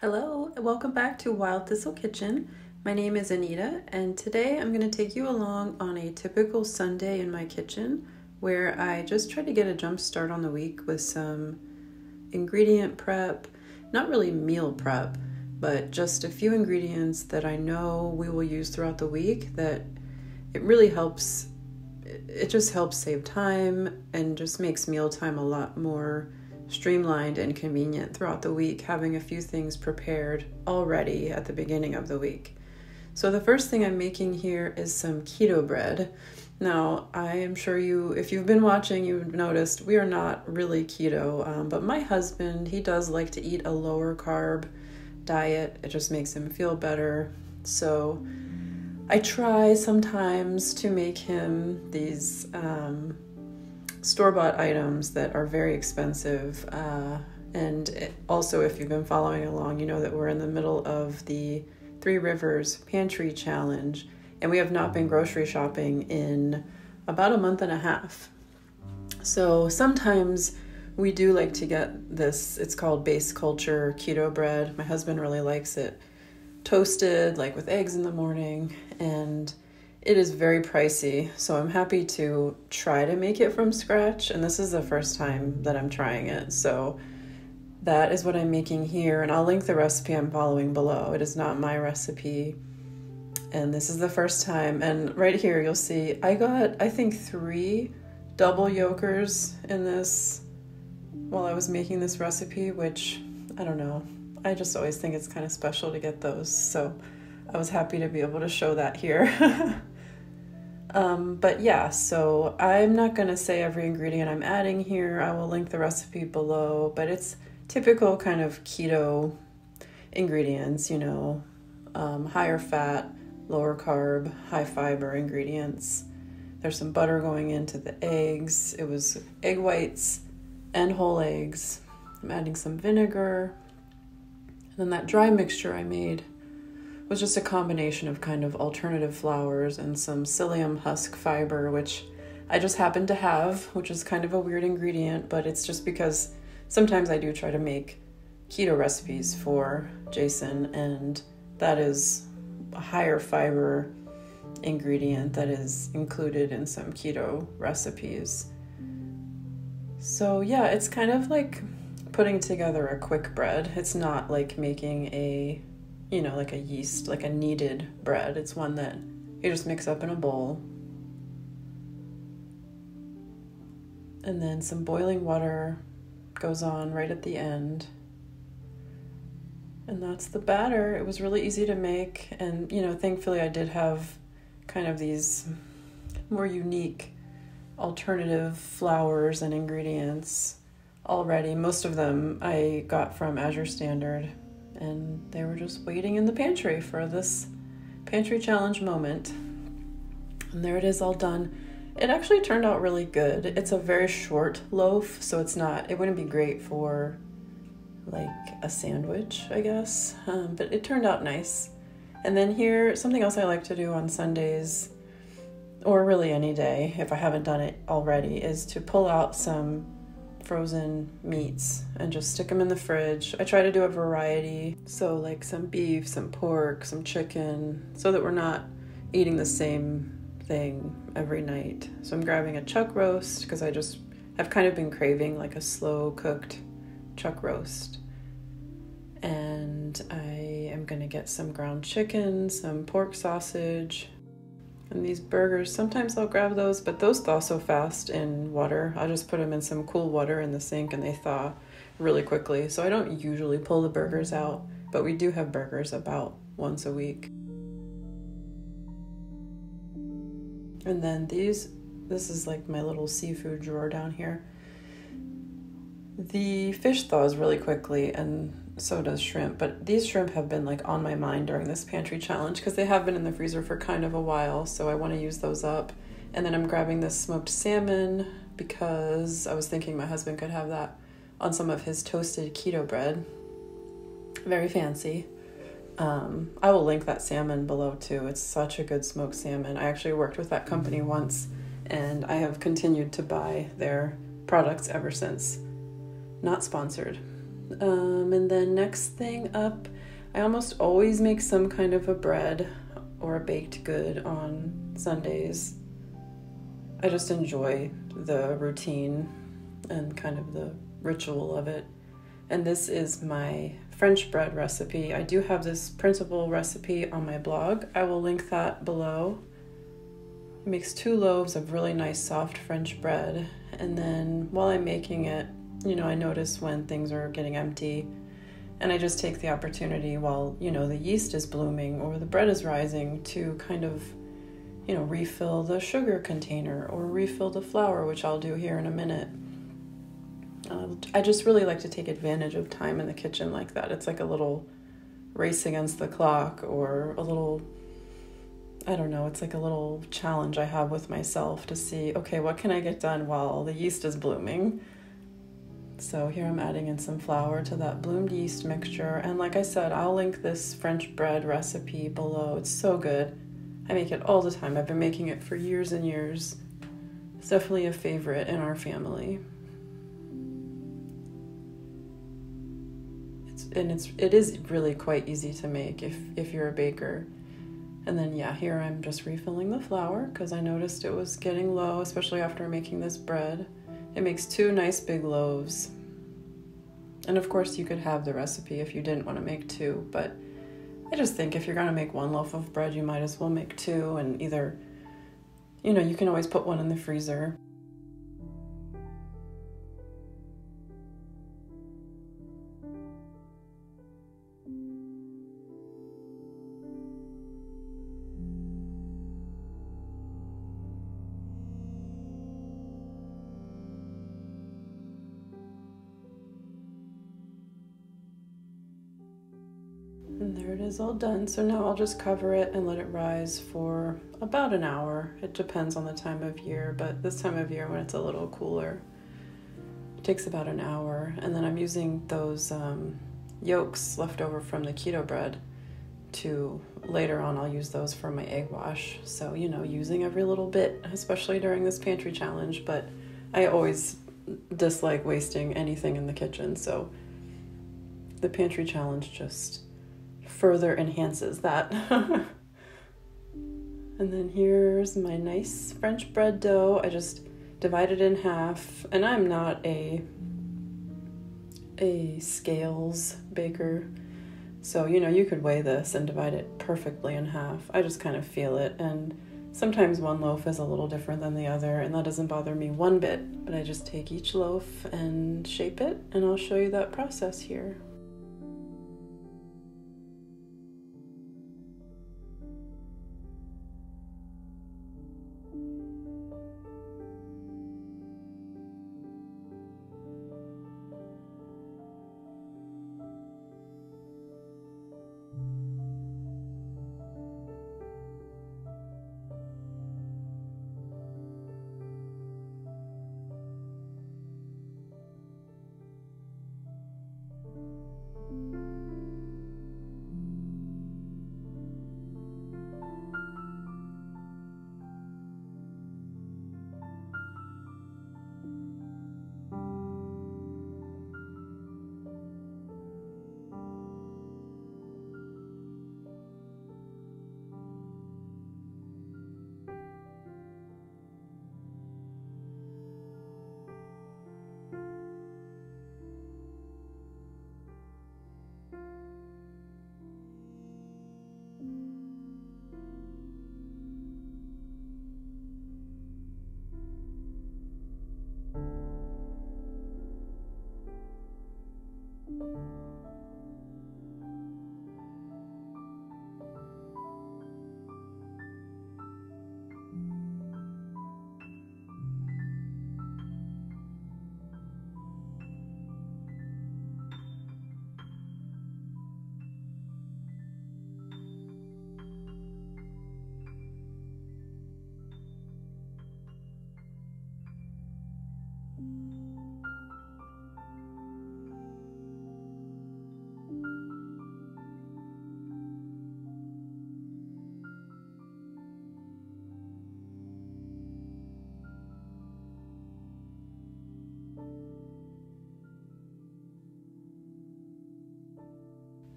Hello, and welcome back to Wild Thistle Kitchen. My name is Anita, and today I'm going to take you along on a typical Sunday in my kitchen where I just try to get a jump start on the week with some ingredient prep, not really meal prep, but just a few ingredients that I know we will use throughout the week that it really helps it just helps save time and just makes mealtime a lot more streamlined and convenient throughout the week, having a few things prepared already at the beginning of the week. So, the first thing I'm making here is some keto bread. Now, I am sure you, if you've been watching, you've noticed we are not really keto, um, but my husband, he does like to eat a lower carb diet. It just makes him feel better. So, I try sometimes to make him these um, store bought items that are very expensive. Uh, and also, if you've been following along, you know that we're in the middle of the Three Rivers Pantry Challenge, and we have not been grocery shopping in about a month and a half. So sometimes we do like to get this, it's called base culture keto bread. My husband really likes it toasted, like with eggs in the morning, and it is very pricey, so I'm happy to try to make it from scratch. And this is the first time that I'm trying it. So that is what I'm making here. And I'll link the recipe I'm following below. It is not my recipe. And this is the first time. And right here, you'll see I got, I think, three double yolkers in this while I was making this recipe, which I don't know. I just always think it's kind of special to get those. So I was happy to be able to show that here. Um, but yeah, so I'm not going to say every ingredient I'm adding here. I will link the recipe below, but it's typical kind of keto ingredients, you know, um, higher fat, lower carb, high fiber ingredients. There's some butter going into the eggs. It was egg whites and whole eggs. I'm adding some vinegar. And then that dry mixture I made was just a combination of kind of alternative flours and some psyllium husk fiber, which I just happen to have, which is kind of a weird ingredient, but it's just because sometimes I do try to make keto recipes for Jason, and that is a higher fiber ingredient that is included in some keto recipes. So, yeah, it's kind of like putting together a quick bread. It's not like making a you know, like a yeast, like a kneaded bread. It's one that you just mix up in a bowl. And then some boiling water goes on right at the end. And that's the batter. It was really easy to make. And, you know, thankfully I did have kind of these more unique alternative flours and ingredients already. Most of them I got from Azure Standard and they were just waiting in the pantry for this pantry challenge moment. And there it is all done. It actually turned out really good. It's a very short loaf, so it's not, it wouldn't be great for like a sandwich, I guess, um, but it turned out nice. And then here, something else I like to do on Sundays, or really any day if I haven't done it already, is to pull out some frozen meats and just stick them in the fridge. I try to do a variety, so like some beef, some pork, some chicken, so that we're not eating the same thing every night. So I'm grabbing a chuck roast because I just have kind of been craving like a slow cooked chuck roast. And I am going to get some ground chicken, some pork sausage, and these burgers, sometimes I'll grab those, but those thaw so fast in water. I'll just put them in some cool water in the sink and they thaw really quickly. So I don't usually pull the burgers out, but we do have burgers about once a week. And then these, this is like my little seafood drawer down here. The fish thaws really quickly and so does shrimp. But these shrimp have been like on my mind during this pantry challenge because they have been in the freezer for kind of a while. So I want to use those up. And then I'm grabbing this smoked salmon because I was thinking my husband could have that on some of his toasted keto bread. Very fancy. Um, I will link that salmon below too. It's such a good smoked salmon. I actually worked with that company once and I have continued to buy their products ever since. Not sponsored. Um, and then next thing up, I almost always make some kind of a bread or a baked good on Sundays. I just enjoy the routine and kind of the ritual of it. And this is my French bread recipe. I do have this printable recipe on my blog. I will link that below. It makes two loaves of really nice soft French bread. And then while I'm making it, you know, I notice when things are getting empty. And I just take the opportunity while, you know, the yeast is blooming or the bread is rising to kind of, you know, refill the sugar container or refill the flour, which I'll do here in a minute. Uh, I just really like to take advantage of time in the kitchen like that. It's like a little race against the clock or a little I don't know, it's like a little challenge I have with myself to see, okay, what can I get done while the yeast is blooming? So here I'm adding in some flour to that bloomed yeast mixture. And like I said, I'll link this French bread recipe below. It's so good. I make it all the time. I've been making it for years and years. It's definitely a favorite in our family. It's, and it's it is really quite easy to make if if you're a baker. And then, yeah, here I'm just refilling the flour because I noticed it was getting low, especially after making this bread. It makes two nice big loaves. And of course, you could have the recipe if you didn't want to make two, but I just think if you're going to make one loaf of bread, you might as well make two and either, you know, you can always put one in the freezer. And there it is all done. So now I'll just cover it and let it rise for about an hour. It depends on the time of year, but this time of year when it's a little cooler, it takes about an hour. And then I'm using those um, yolks left over from the keto bread to later on I'll use those for my egg wash. So, you know, using every little bit, especially during this pantry challenge, but I always dislike wasting anything in the kitchen. So the pantry challenge just further enhances that. and then here's my nice French bread dough. I just divided in half, and I'm not a a scales baker. So, you know, you could weigh this and divide it perfectly in half. I just kind of feel it and sometimes one loaf is a little different than the other and that doesn't bother me one bit, but I just take each loaf and shape it and I'll show you that process here.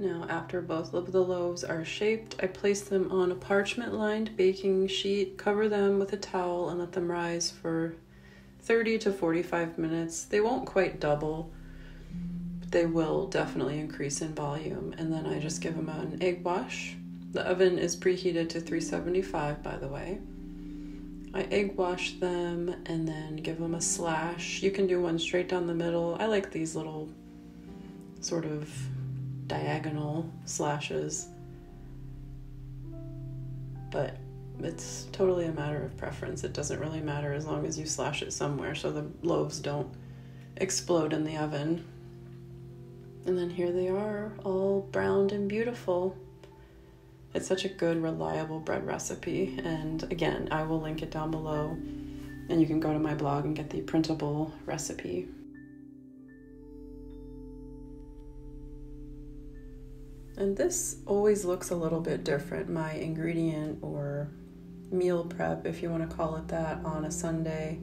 Now, after both of the loaves are shaped, I place them on a parchment lined baking sheet, cover them with a towel, and let them rise for 30 to 45 minutes. They won't quite double, but they will definitely increase in volume. And then I just give them an egg wash. The oven is preheated to 375, by the way. I egg wash them and then give them a slash. You can do one straight down the middle. I like these little sort of diagonal slashes. But it's totally a matter of preference. It doesn't really matter as long as you slash it somewhere so the loaves don't explode in the oven. And then here they are, all browned and beautiful. It's such a good, reliable bread recipe. And again, I will link it down below, and you can go to my blog and get the printable recipe. And this always looks a little bit different, my ingredient or meal prep, if you want to call it that, on a Sunday.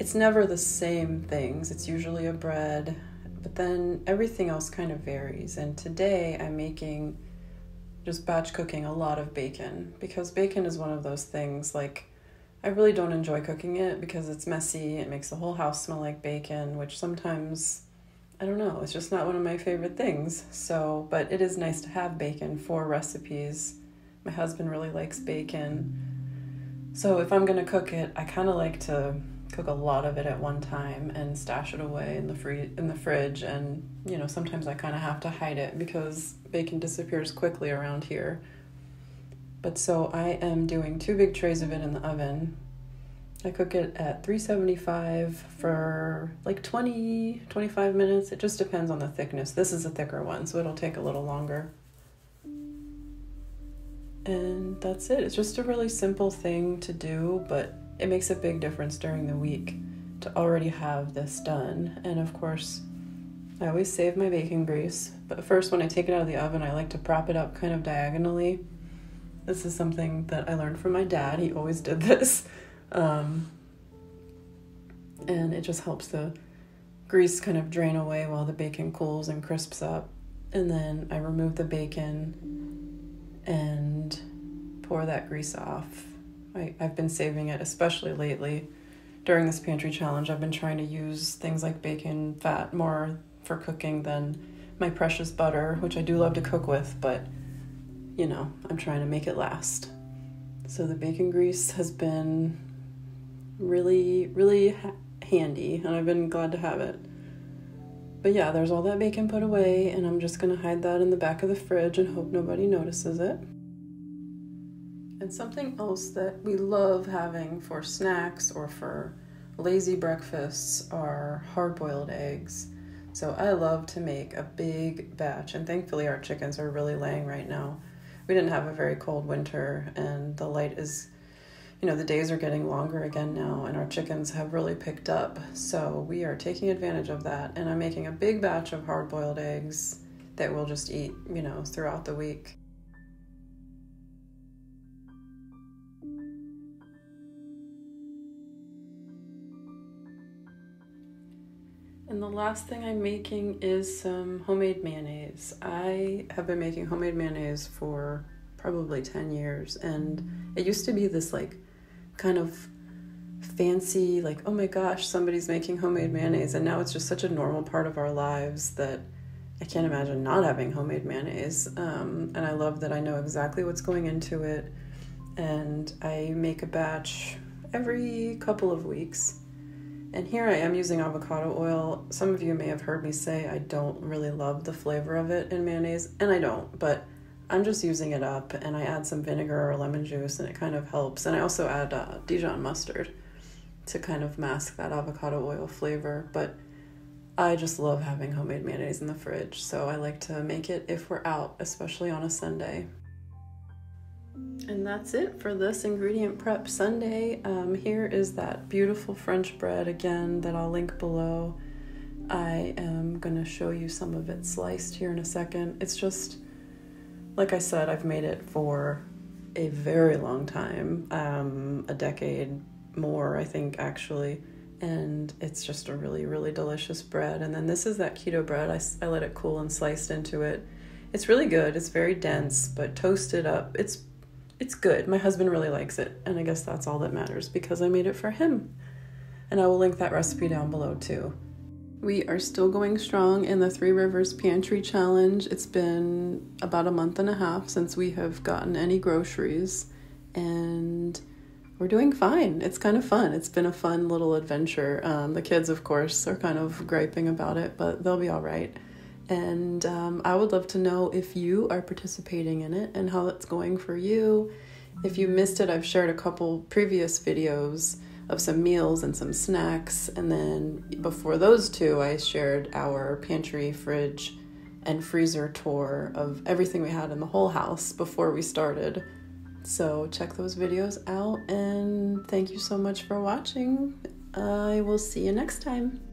It's never the same things. It's usually a bread, but then everything else kind of varies. And today I'm making just batch cooking a lot of bacon because bacon is one of those things like I really don't enjoy cooking it because it's messy. It makes the whole house smell like bacon, which sometimes I don't know, it's just not one of my favorite things. So, but it is nice to have bacon for recipes. My husband really likes bacon. So, if I'm going to cook it, I kind of like to cook a lot of it at one time and stash it away in the free in the fridge and, you know, sometimes I kind of have to hide it because bacon disappears quickly around here. But so I am doing two big trays of it in the oven I cook it at 375 for like 20, 25 minutes. It just depends on the thickness. This is a thicker one, so it'll take a little longer. And that's it. It's just a really simple thing to do, but it makes a big difference during the week to already have this done. And of course, I always save my bacon grease, but first, when I take it out of the oven, I like to prop it up kind of diagonally. This is something that I learned from my dad. He always did this. Um, and it just helps the grease kind of drain away while the bacon cools and crisps up. And then I remove the bacon and pour that grease off. I, I've been saving it, especially lately during this pantry challenge. I've been trying to use things like bacon fat more for cooking than my precious butter, which I do love to cook with, but you know, I'm trying to make it last. So the bacon grease has been really, really ha- handy, and I've been glad to have it. But yeah, there's all that bacon put away, and I'm just gonna hide that in the back of the fridge and hope nobody notices it. And something else that we love having for snacks or for lazy breakfasts are hard boiled eggs. So I love to make a big batch, and thankfully, our chickens are really laying right now. We didn't have a very cold winter, and the light is you know, the days are getting longer again now, and our chickens have really picked up. So we are taking advantage of that. And I'm making a big batch of hard boiled eggs that we'll just eat, you know, throughout the week. And the last thing I'm making is some homemade mayonnaise. I have been making homemade mayonnaise for probably 10 years, and it used to be this like kind of fancy, like, oh my gosh, somebody's making homemade mayonnaise. And now it's just such a normal part of our lives that I can't imagine not having homemade mayonnaise. Um, and I love that I know exactly what's going into it. And I make a batch every couple of weeks. And here I am using avocado oil. Some of you may have heard me say I don't really love the flavor of it in mayonnaise, and I don't, but I'm just using it up and I add some vinegar or lemon juice and it kind of helps. And I also add uh, Dijon mustard to kind of mask that avocado oil flavor. But I just love having homemade mayonnaise in the fridge, so I like to make it if we're out, especially on a Sunday. And that's it for this ingredient prep Sunday. Um, here is that beautiful French bread again that I'll link below. I am going to show you some of it sliced here in a second. It's just like I said, I've made it for a very long time, um, a decade more, I think, actually. And it's just a really, really delicious bread. And then this is that keto bread. I, I let it cool and sliced into it. It's really good. It's very dense, but toasted up. It's it's good. My husband really likes it, and I guess that's all that matters because I made it for him. And I will link that recipe down below too. We are still going strong in the Three Rivers Pantry Challenge. It's been about a month and a half since we have gotten any groceries, and we're doing fine. It's kind of fun. It's been a fun little adventure. Um, the kids, of course, are kind of griping about it, but they'll be all right. And um, I would love to know if you are participating in it and how it's going for you. If you missed it, I've shared a couple previous videos of some meals and some snacks. And then before those two, I shared our pantry, fridge, and freezer tour of everything we had in the whole house before we started. So check those videos out and thank you so much for watching. I will see you next time.